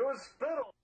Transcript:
You spittle.